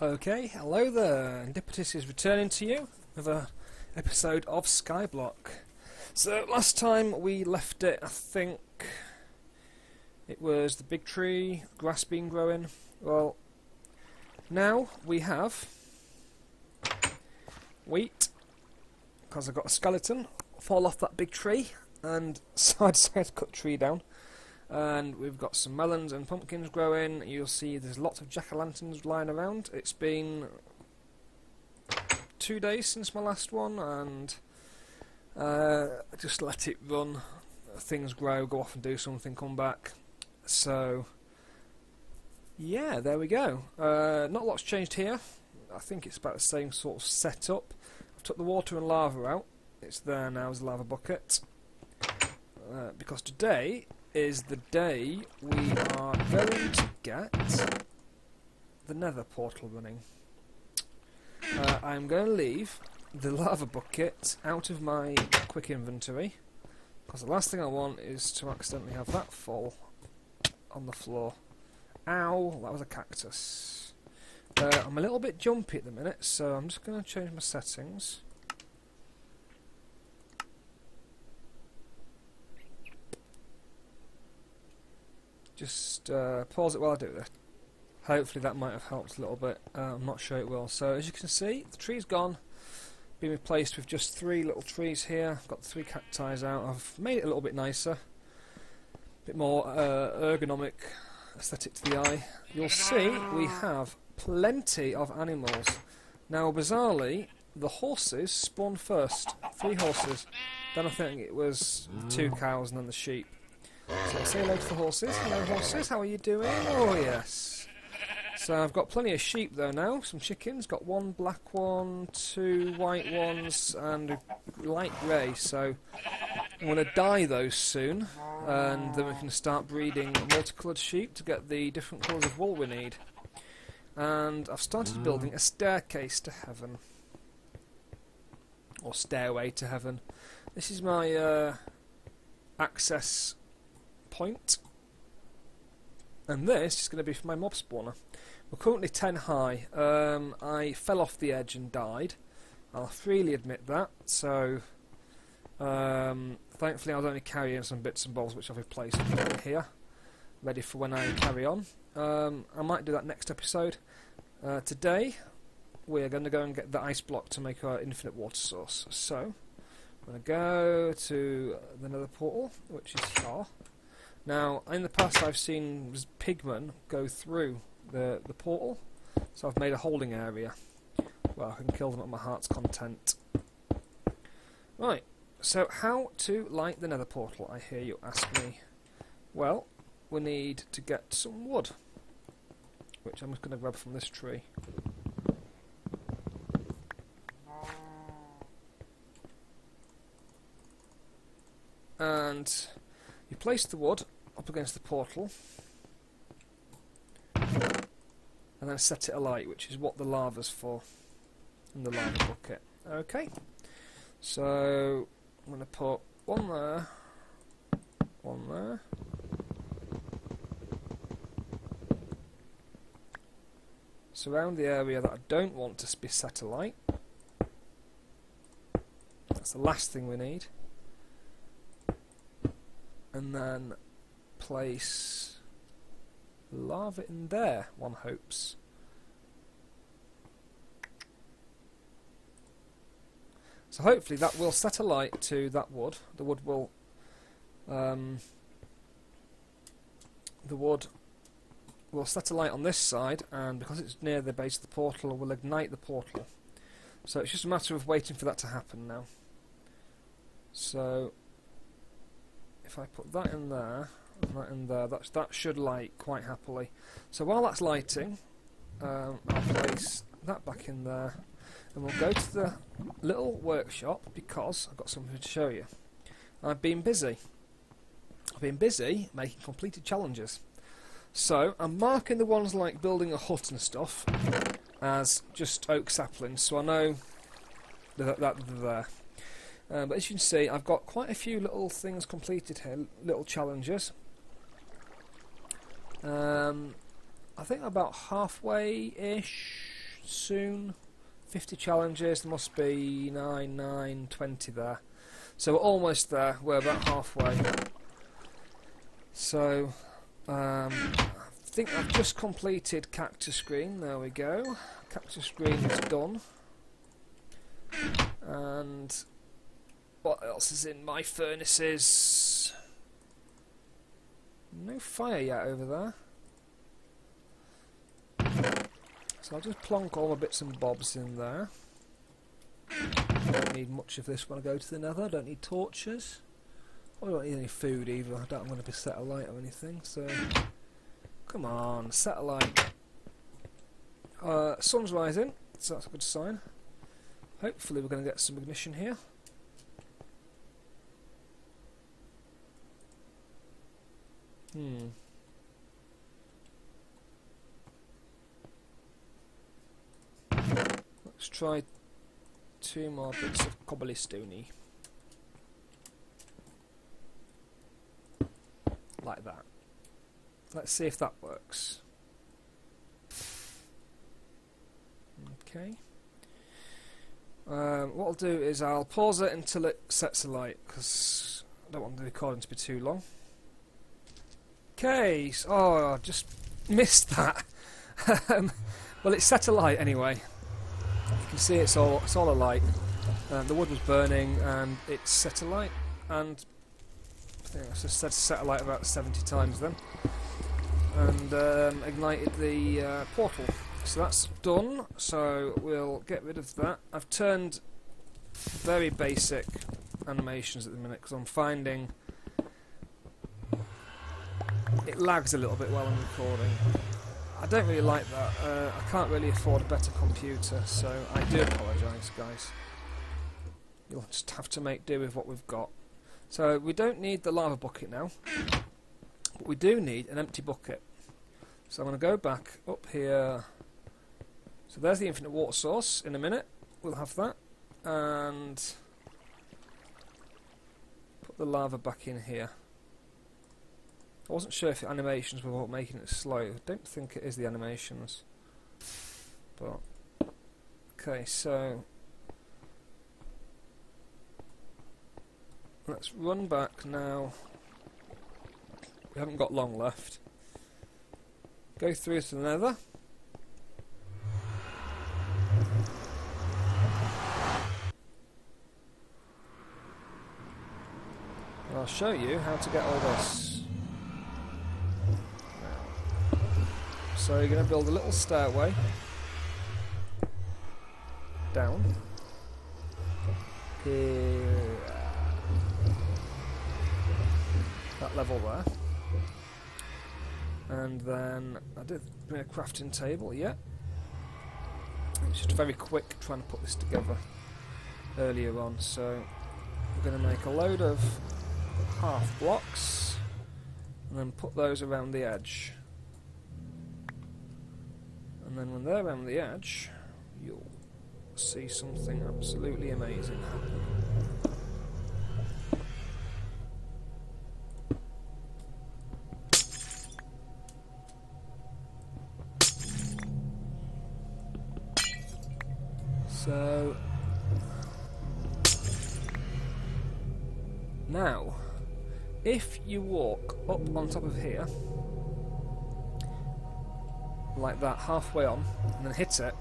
Okay, hello there. Antipatis is returning to you with a episode of Skyblock. So last time we left it, I think it was the big tree, grass being growing. Well, now we have wheat because I got a skeleton fall off that big tree, and so I decided to cut the tree down and we've got some melons and pumpkins growing. You'll see there's lots of jack-o'-lanterns lying around. It's been two days since my last one, and uh, just let it run. Things grow, go off and do something, come back. So, yeah, there we go. Uh, not a lot's changed here. I think it's about the same sort of setup. I've took the water and lava out. It's there now as a lava bucket. Uh, because today is the day we are going to get the nether portal running. Uh, I'm going to leave the lava bucket out of my quick inventory because the last thing I want is to accidentally have that fall on the floor. Ow, that was a cactus. Uh, I'm a little bit jumpy at the minute, so I'm just going to change my settings. Just uh, pause it while I do this. Hopefully that might have helped a little bit. Uh, I'm not sure it will. So as you can see, the tree's gone. Been replaced with just three little trees here. I've got three cacti out. I've made it a little bit nicer. A bit more uh, ergonomic aesthetic to the eye. You'll see we have plenty of animals. Now bizarrely, the horses spawn first. Three horses. Then I think it was two cows and then the sheep. So say hello to the horses. Hello horses, how are you doing? Oh yes. So I've got plenty of sheep though now, some chickens, got one black one, two white ones and a light grey, so I'm going to dye those soon and then we can start breeding multicoloured sheep to get the different colours of wool we need. And I've started building a staircase to heaven. Or stairway to heaven. This is my uh, access point. And this is going to be for my mob spawner. We're currently 10 high. Um, I fell off the edge and died. I'll freely admit that. So, um, thankfully I was only carrying some bits and bobs which I've replaced here. Ready for when I carry on. Um, I might do that next episode. Uh, today, we're going to go and get the ice block to make our infinite water source. So, I'm going to go to the nether portal, which is here. Now, in the past I've seen pigmen go through the, the portal, so I've made a holding area where I can kill them at my heart's content. Right, so how to light the nether portal, I hear you ask me. Well, we need to get some wood, which I'm just going to grab from this tree. And you place the wood up against the portal and then set it alight, which is what the lava's for in the lava bucket. Okay, so I'm going to put one there, one there. Surround the area that I don't want to be set alight. That's the last thing we need. And then place lava in there, one hopes. So hopefully that will set a light to that wood. The wood will um, the wood will set a light on this side and because it's near the base of the portal will ignite the portal. So it's just a matter of waiting for that to happen now. So if I put that in there, that in there, that, that should light quite happily. So while that's lighting, um, I'll place that back in there, and we'll go to the little workshop because I've got something to show you. I've been busy. I've been busy making completed challenges. So I'm marking the ones like building a hut and stuff as just oak saplings, so I know that, that they're there. Um, but as you can see, I've got quite a few little things completed here, little challenges. Um, I think about halfway-ish soon. 50 challenges, there must be 9, 9, 20 there. So we're almost there, we're about halfway. So, um, I think I've just completed Cactus Green, there we go. Cactus Green is done. And what else is in my furnaces? No fire yet over there. So I'll just plonk all the bits and bobs in there. Don't need much of this when I go to the nether. Don't need torches. I don't need any food either. I don't want to be set alight or anything. So, come on, set alight. Uh, sun's rising, so that's a good sign. Hopefully we're going to get some ignition here. Hmm. Let's try two more bits of cobblestone Like that. Let's see if that works. Okay. Um, what I'll do is I'll pause it until it sets alight because I don't want the recording to be too long. Okay, oh, I just missed that. um, well, it's set alight anyway. You can see it's all it's all alight. Um, the wood was burning and it's set alight. And I think I just said set alight about 70 times then. And um, ignited the uh, portal. So that's done. So we'll get rid of that. I've turned very basic animations at the minute because I'm finding it lags a little bit while I'm recording. I don't really like that. Uh, I can't really afford a better computer, so I do apologise, guys. You'll just have to make do with what we've got. So we don't need the lava bucket now, but we do need an empty bucket. So I'm going to go back up here. So there's the infinite water source. In a minute, we'll have that. And put the lava back in here. I wasn't sure if the animations were what making it slow. I don't think it is the animations. But okay, so let's run back now. We haven't got long left. Go through to the nether. I'll show you how to get all this. So you're going to build a little stairway. Down. Here, that level there, and then I did bring a crafting table. Yeah, it's just very quick trying to put this together earlier on. So we're going to make a load of half blocks and then put those around the edge and then when they're around the edge you'll see something absolutely amazing happen. So now if you walk up on top of here like that halfway on and then hit it,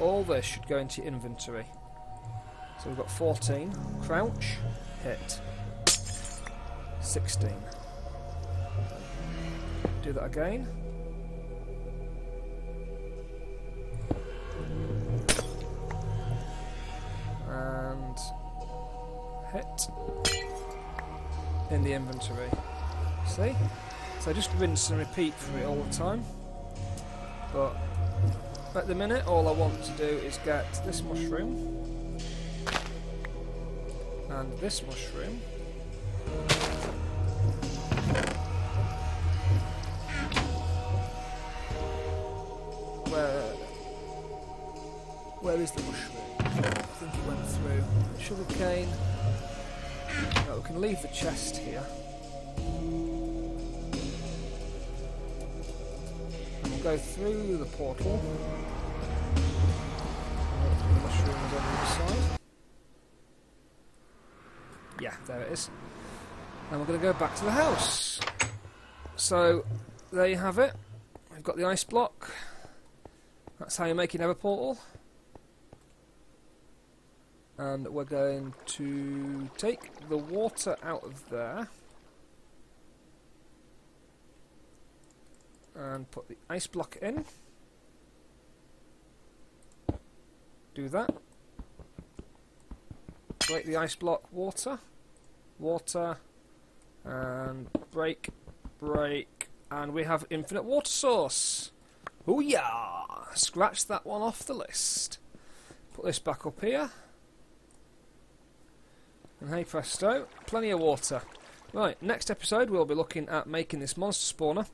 all this should go into your inventory. So we've got 14, crouch, hit, 16. Do that again. And hit in the inventory. See? So just rinse and repeat for it all the time. But at the minute, all I want to do is get this mushroom and this mushroom. Where where is the mushroom? I think it went through. Sugarcane. No, we can leave the chest here. Go through the portal. Yeah, there it is. And we're going to go back to the house. So, there you have it. We've got the ice block. That's how you make your nether portal. And we're going to take the water out of there. And put the ice block in. Do that. Break the ice block, water, water, and break, break, and we have infinite water source. Oh yeah! Scratch that one off the list. Put this back up here. And hey presto, plenty of water. Right, next episode we'll be looking at making this monster spawner.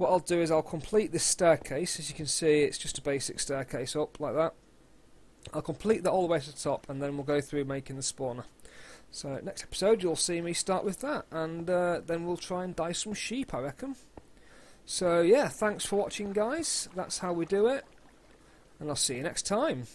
What I'll do is I'll complete this staircase. As you can see, it's just a basic staircase up like that. I'll complete that all the way to the top and then we'll go through making the spawner. So next episode you'll see me start with that and uh, then we'll try and dye some sheep I reckon. So yeah, thanks for watching guys. That's how we do it. And I'll see you next time.